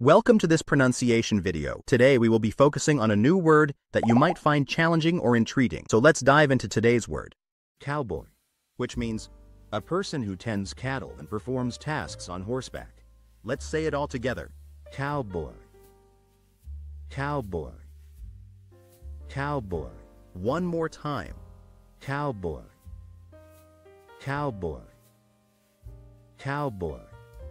Welcome to this pronunciation video. Today we will be focusing on a new word that you might find challenging or intriguing. So let's dive into today's word. Cowboy, which means a person who tends cattle and performs tasks on horseback. Let's say it all together. Cowboy. Cowboy. Cowboy. One more time. Cowboy. Cowboy. Cowboy.